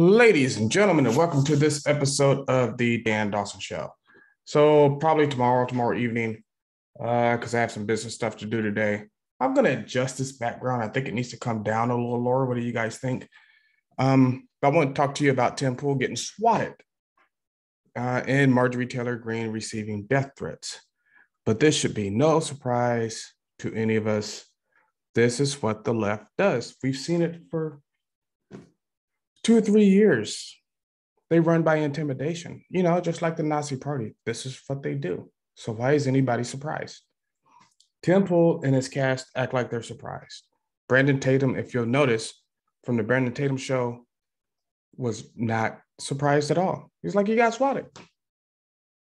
Ladies and gentlemen, and welcome to this episode of the Dan Dawson Show. So, probably tomorrow, tomorrow evening, uh, because uh, I have some business stuff to do today. I'm going to adjust this background. I think it needs to come down a little lower. What do you guys think? Um, I want to talk to you about Tim Pool getting swatted uh, and Marjorie Taylor Greene receiving death threats. But this should be no surprise to any of us. This is what the left does. We've seen it for two or three years, they run by intimidation, you know, just like the Nazi party. This is what they do. So why is anybody surprised? Tim Pool and his cast act like they're surprised. Brandon Tatum, if you'll notice from the Brandon Tatum show, was not surprised at all. He's like, he got swatted.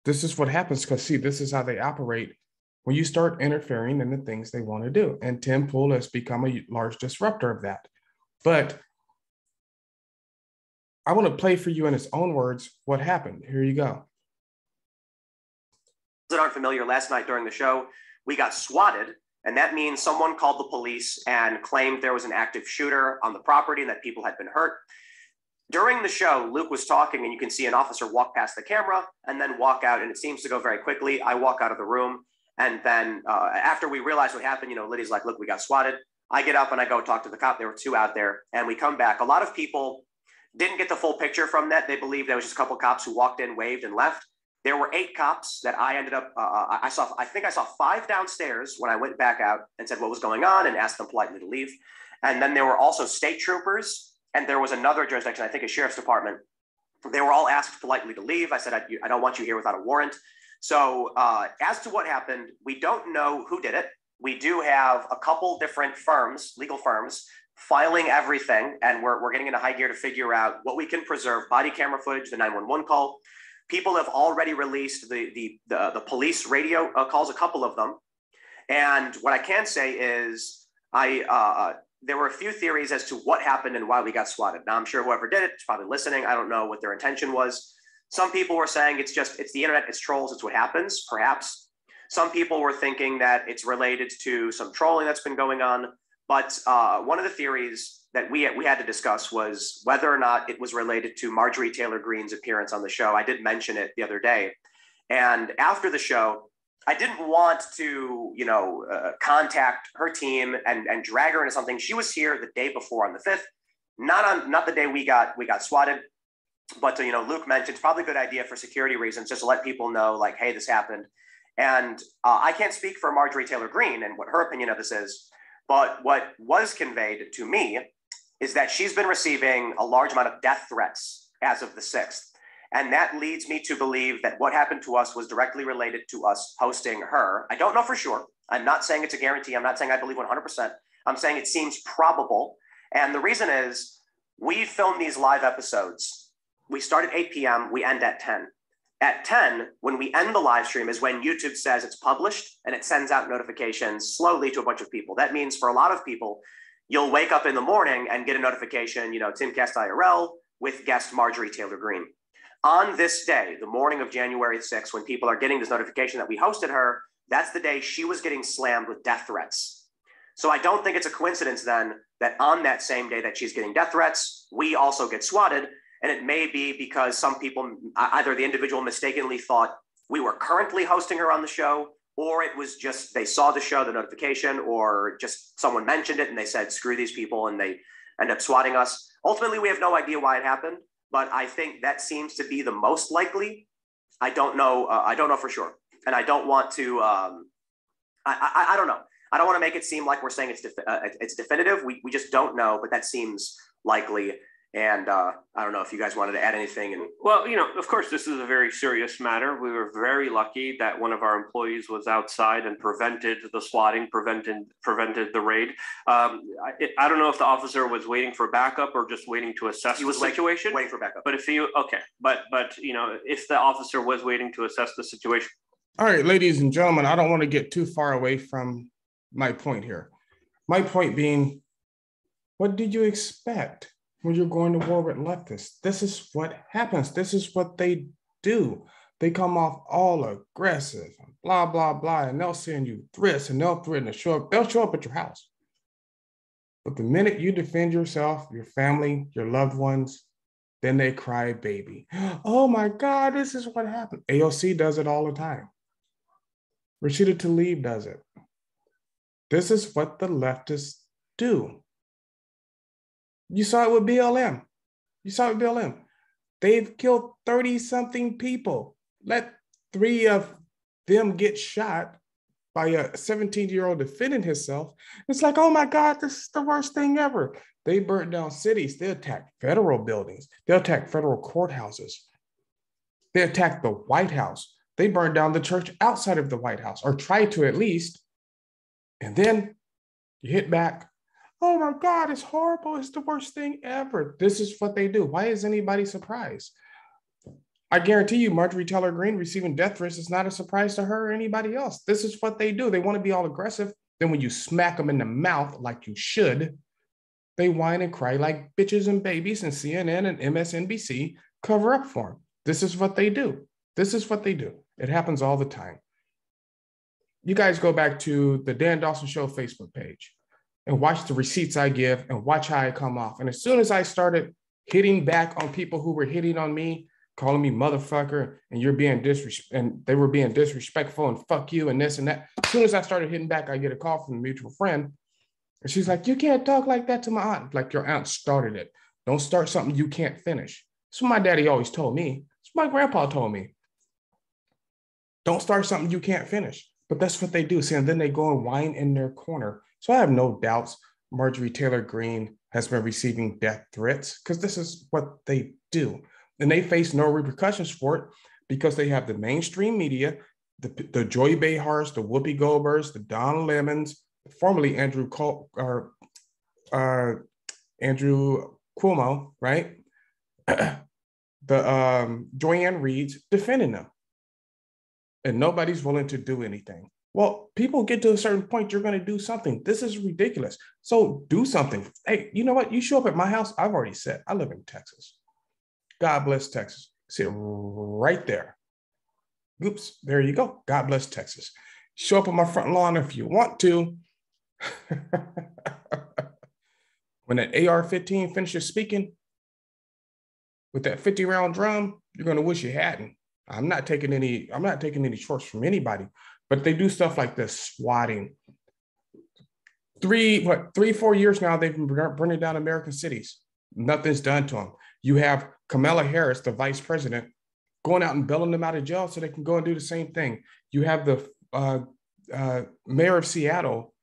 This is what happens because, see, this is how they operate when you start interfering in the things they want to do. And Tim Pool has become a large disruptor of that. But I want to play for you in his own words what happened. Here you go. That aren't familiar, last night during the show, we got swatted, and that means someone called the police and claimed there was an active shooter on the property and that people had been hurt. During the show, Luke was talking, and you can see an officer walk past the camera and then walk out, and it seems to go very quickly. I walk out of the room, and then uh, after we realize what happened, you know, Liddy's like, "Look, we got swatted." I get up and I go talk to the cop. There were two out there, and we come back. A lot of people didn't get the full picture from that. They believed there was just a couple cops who walked in, waved, and left. There were eight cops that I ended up. Uh, uh, I saw. I think I saw five downstairs when I went back out and said what was going on and asked them politely to leave. And then there were also state troopers, and there was another jurisdiction. I think a sheriff's department. They were all asked politely to leave. I said I, I don't want you here without a warrant. So uh, as to what happened, we don't know who did it. We do have a couple different firms, legal firms, filing everything, and we're, we're getting into high gear to figure out what we can preserve body camera footage, the 911 call. People have already released the, the, the, the police radio uh, calls, a couple of them. And what I can say is, I uh, there were a few theories as to what happened and why we got swatted. Now, I'm sure whoever did it is probably listening. I don't know what their intention was. Some people were saying it's just, it's the internet, it's trolls, it's what happens, perhaps. Some people were thinking that it's related to some trolling that's been going on. But uh, one of the theories that we, we had to discuss was whether or not it was related to Marjorie Taylor Greene's appearance on the show. I did mention it the other day. And after the show, I didn't want to, you know, uh, contact her team and, and drag her into something. She was here the day before on the fifth, not on not the day we got we got swatted. But uh, you know, Luke mentioned it's probably a good idea for security reasons, just to let people know, like, hey, this happened. And uh, I can't speak for Marjorie Taylor Greene and what her opinion of this is. But what was conveyed to me is that she's been receiving a large amount of death threats as of the 6th. And that leads me to believe that what happened to us was directly related to us hosting her. I don't know for sure. I'm not saying it's a guarantee. I'm not saying I believe 100%. I'm saying it seems probable. And the reason is we film these live episodes. We start at 8 p.m., we end at 10. At 10, when we end the live stream, is when YouTube says it's published and it sends out notifications slowly to a bunch of people. That means for a lot of people, you'll wake up in the morning and get a notification, you know, Timcast IRL with guest Marjorie Taylor Greene. On this day, the morning of January 6th, when people are getting this notification that we hosted her, that's the day she was getting slammed with death threats. So I don't think it's a coincidence then that on that same day that she's getting death threats, we also get swatted and it may be because some people, either the individual mistakenly thought we were currently hosting her on the show, or it was just they saw the show, the notification, or just someone mentioned it and they said, screw these people, and they end up swatting us. Ultimately, we have no idea why it happened, but I think that seems to be the most likely. I don't know. Uh, I don't know for sure. And I don't want to, um, I, I, I, don't know. I don't want to make it seem like we're saying it's, uh, it's definitive. We, we just don't know, but that seems likely. And uh, I don't know if you guys wanted to add anything. And well, you know, of course, this is a very serious matter. We were very lucky that one of our employees was outside and prevented the swatting, prevented prevented the raid. Um, I, I, don't know if the officer was waiting for backup or just waiting to assess he was the situation. Waiting for backup. But if he okay, but but you know, if the officer was waiting to assess the situation. All right, ladies and gentlemen, I don't want to get too far away from my point here. My point being, what did you expect? When you're going to war with leftists. This is what happens. This is what they do. They come off all aggressive, blah, blah, blah, and they'll send you threats and they'll threaten to show up. They'll show up at your house. But the minute you defend yourself, your family, your loved ones, then they cry baby. Oh my God, this is what happened. AOC does it all the time. Rashida Tlaib does it. This is what the leftists do. You saw it with BLM. You saw it with BLM. They've killed 30 something people. Let three of them get shot by a 17 year old defending himself. It's like, oh my God, this is the worst thing ever. They burnt down cities. They attacked federal buildings. They attacked federal courthouses. They attacked the White House. They burned down the church outside of the White House, or tried to at least. And then you hit back. Oh my God, it's horrible. It's the worst thing ever. This is what they do. Why is anybody surprised? I guarantee you, Marjorie Taylor Greene receiving death threats is not a surprise to her or anybody else. This is what they do. They want to be all aggressive. Then when you smack them in the mouth like you should, they whine and cry like bitches and babies, and CNN and MSNBC cover up for them. This is what they do. This is what they do. It happens all the time. You guys go back to the Dan Dawson Show Facebook page and watch the receipts I give and watch how I come off. And as soon as I started hitting back on people who were hitting on me, calling me motherfucker and you're being disrespect and they were being disrespectful and fuck you and this and that. As soon as I started hitting back, I get a call from a mutual friend. And she's like, You can't talk like that to my aunt. Like your aunt started it. Don't start something you can't finish. That's what my daddy always told me. That's what my grandpa told me. Don't start something you can't finish. But that's what they do. See, and then they go and whine in their corner. So I have no doubts Marjorie Taylor Greene has been receiving death threats because this is what they do and they face no repercussions for it because they have the mainstream media, the, the Joy Behars, the Whoopi Goldbergs, the Don Lemons, formerly Andrew Col- or uh, Andrew Cuomo, right? the um, Joy-Ann Reids defending them, and nobody's willing to do anything. Well, people get to a certain point, you're going to do something. This is ridiculous. So do something. Hey, you know what? You show up at my house. I've already said I live in Texas. God bless Texas. Sit right there. Oops, there you go. God bless Texas. Show up on my front lawn if you want to. when that AR 15 finishes speaking with that 50 round drum, you're going to wish you hadn't. I'm not taking any, I'm not taking any shorts from anybody, but they do stuff like this swatting. Three, what, three, four years now, they've been burning down American cities. Nothing's done to them. You have Kamala Harris, the vice president, going out and bailing them out of jail so they can go and do the same thing. You have the uh, uh, mayor of Seattle,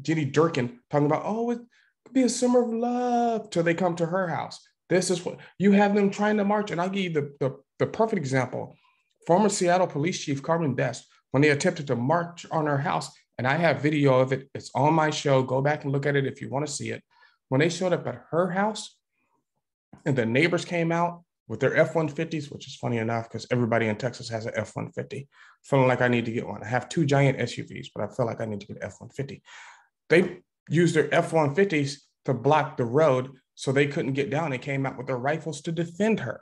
Jenny Durkan, talking about, oh, it could be a summer of love till they come to her house. This is what you have them trying to march. And I'll give you the, the, the perfect example. Former Seattle police chief Carmen Best, when they attempted to march on her house, and I have video of it, it's on my show. Go back and look at it if you want to see it. When they showed up at her house, and the neighbors came out with their F-150s, which is funny enough because everybody in Texas has an F-150. Feeling like I need to get one. I have two giant SUVs, but I feel like I need to get an F-150. They used their F-150s to block the road so they couldn't get down. They came out with their rifles to defend her.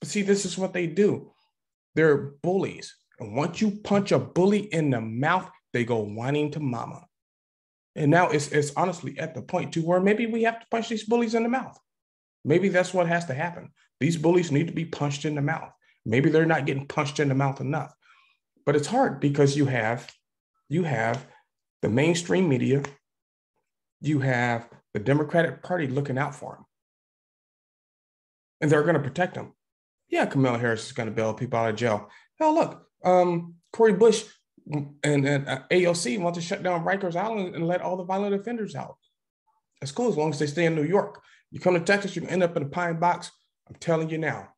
But see, this is what they do. They're bullies. And once you punch a bully in the mouth, they go whining to mama. And now it's, it's honestly at the point to where maybe we have to punch these bullies in the mouth. Maybe that's what has to happen. These bullies need to be punched in the mouth. Maybe they're not getting punched in the mouth enough. But it's hard because you have you have the mainstream media, you have the Democratic Party looking out for them. And they're going to protect them. Yeah, Kamala Harris is going to bail people out of jail. Hell, look, um, Cori Bush and, and uh, AOC want to shut down Rikers Island and let all the violent offenders out. That's cool as long as they stay in New York. You come to Texas, you can end up in a pine box. I'm telling you now.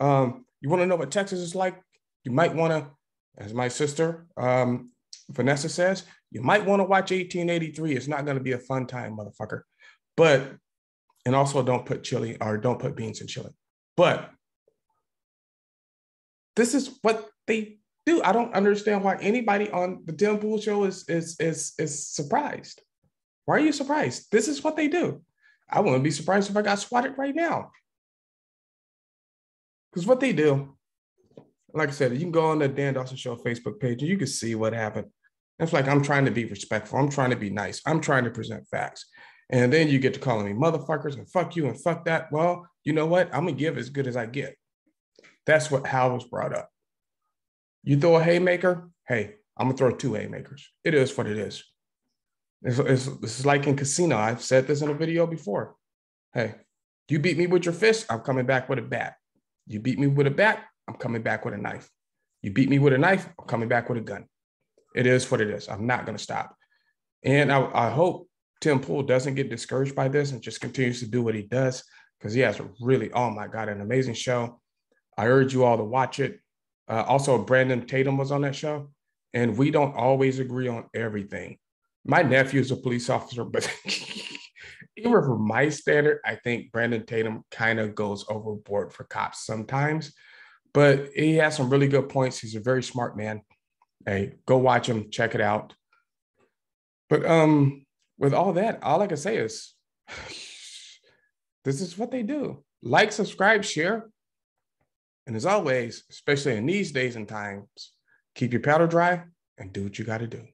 Um, you want to know what Texas is like? You might want to, as my sister um, Vanessa says, you might want to watch 1883. It's not going to be a fun time, motherfucker. But, and also don't put chili or don't put beans in chili. But this is what they do. I don't understand why anybody on the Tim Pool show is is is is surprised. Why are you surprised? This is what they do. I wouldn't be surprised if I got swatted right now. Because what they do, like I said, you can go on the Dan Dawson Show Facebook page and you can see what happened. It's like I'm trying to be respectful. I'm trying to be nice. I'm trying to present facts. And then you get to calling me motherfuckers and fuck you and fuck that. Well, you know what? I'm gonna give as good as I get. That's what how was brought up. You throw a haymaker, hey, I'm gonna throw two haymakers. It is what it is. It's, it's, it's like in casino. I've said this in a video before. Hey, you beat me with your fist, I'm coming back with a bat. You beat me with a bat, I'm coming back with a knife. You beat me with a knife, I'm coming back with a gun. It is what it is. I'm not to stop. And I, I, hope Tim Pool doesn't get discouraged by this and just continues to do what he does because he has a really, oh my God, an amazing show. I urge you all to watch it. Uh, also, Brandon Tatum was on that show, and we don't always agree on everything. My nephew is a police officer, but even from my standard, I think Brandon Tatum kind of goes overboard for cops sometimes. But he has some really good points. He's a very smart man. Hey, go watch him, check it out. But um, with all that, all I can say is this is what they do. Like, subscribe, share. And as always, especially in these days and times, keep your powder dry and do what you got to do.